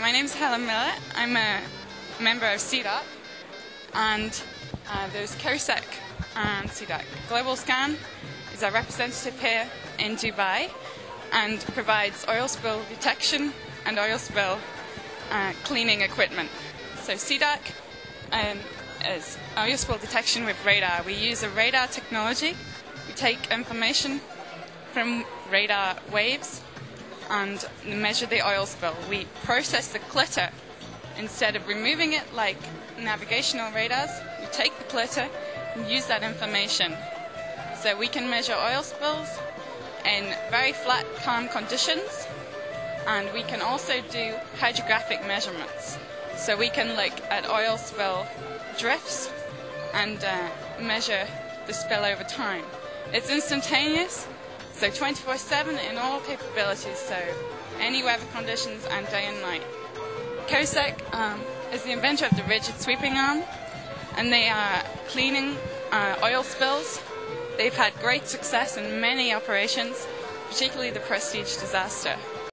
my name is Helen Miller. I'm a member of SeaDarQ, and uh, there's Koseq and SeaDarQ. Global Scan is our representative here in Dubai and provides oil spill detection and oil spill uh, cleaning equipment. So SeaDarQ um, is oil spill detection with radar. We use a radar technology. We take information from radar waves and measure the oil spill. We process the clutter instead of removing it like navigational radars. We take the clutter and use that information. So we can measure oil spills in very flat, calm conditions, and we can also do hydrographic measurements. So we can look at oil spill drifts and uh, measure the spill over time. It's instantaneous, so 24 7 in all capabilities, so any weather conditions and day and night. Koseq um, is the inventor of the rigid sweeping arm, and they are cleaning uh, oil spills. They've had great success in many operations, particularly the Prestige disaster.